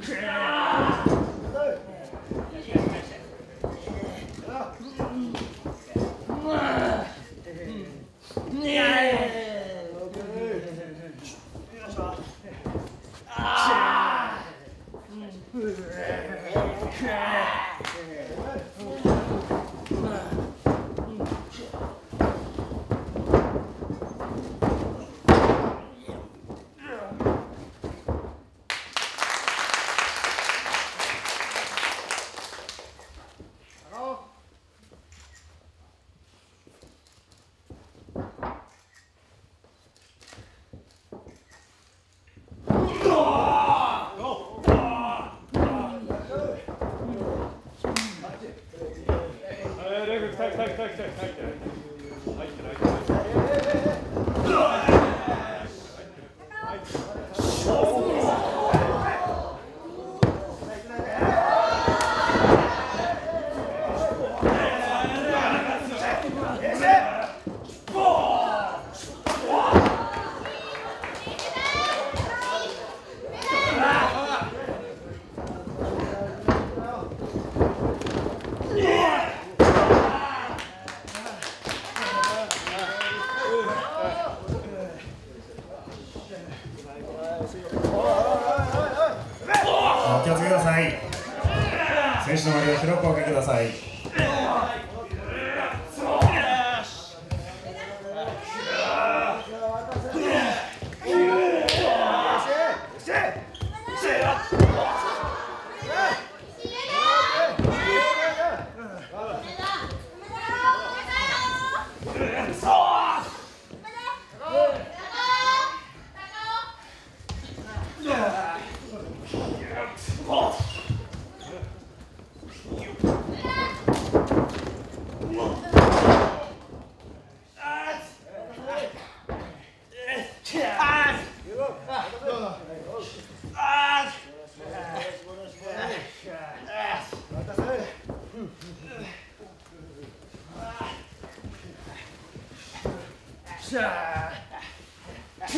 Yeah.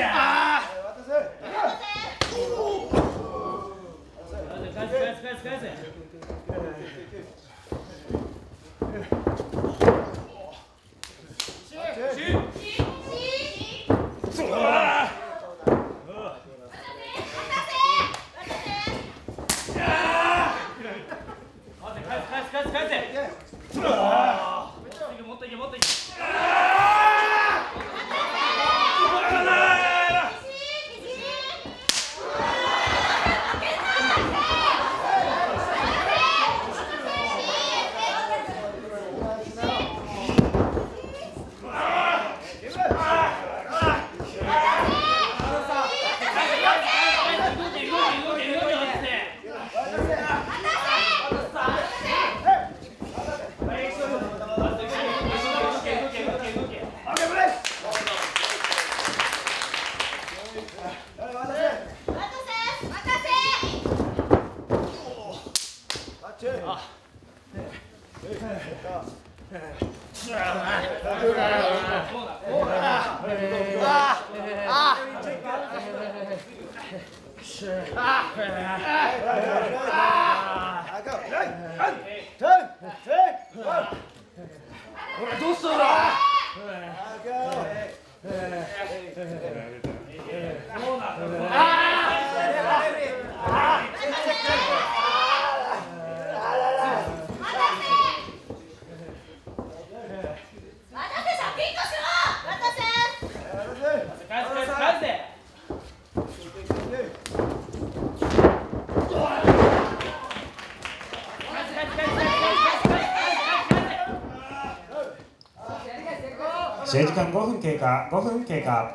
Ah! Vassoura! 試合時間5分経過5分経過。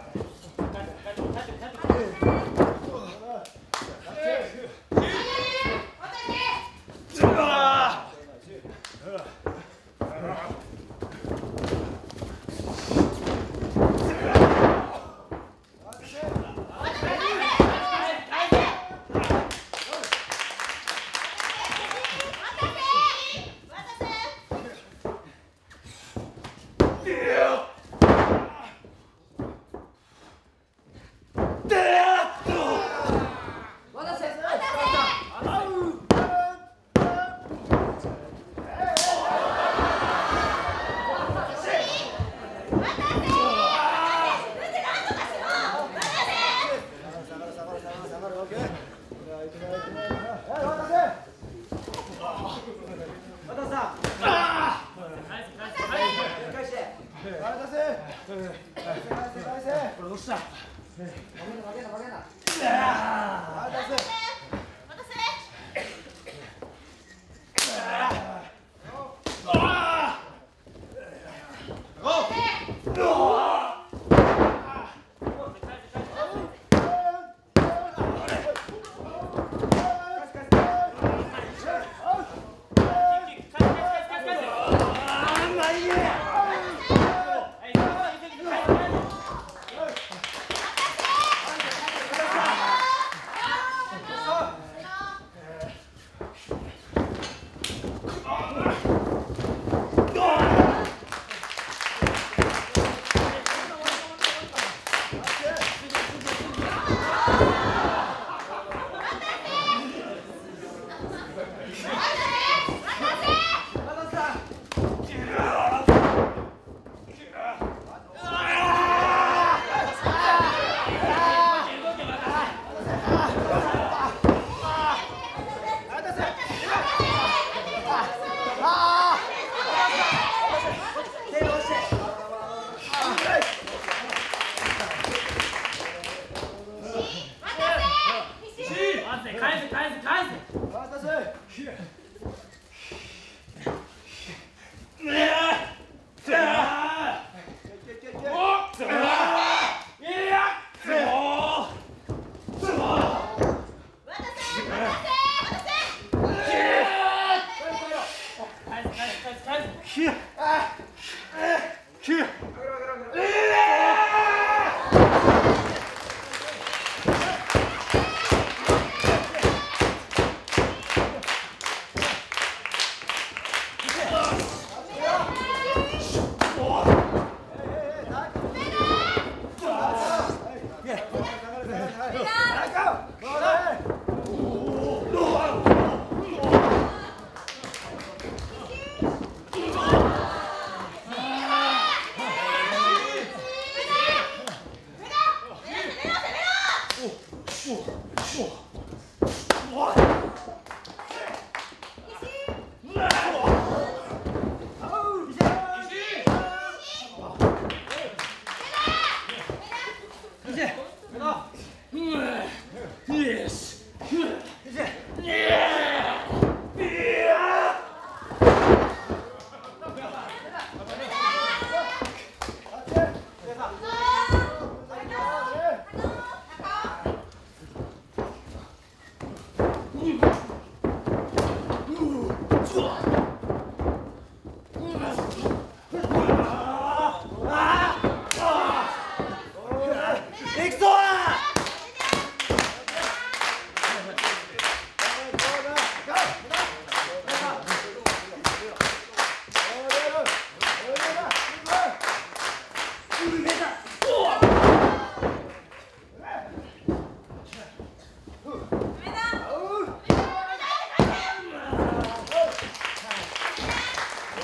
よ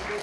試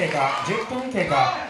経過10分経過。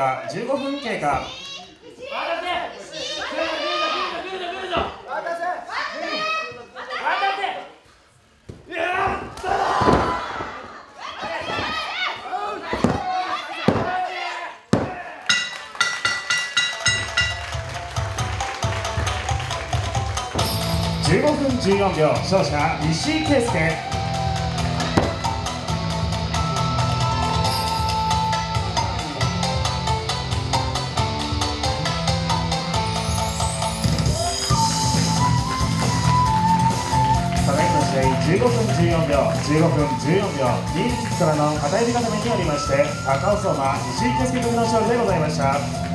15分経過15分経過。15分14秒勝者石井圭介。14秒15分14秒リーズからの片指固めによりまして赤尾相馬石井圭介組の勝利でございました。